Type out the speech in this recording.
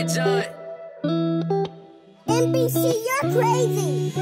ahead, John. NBC, you're crazy.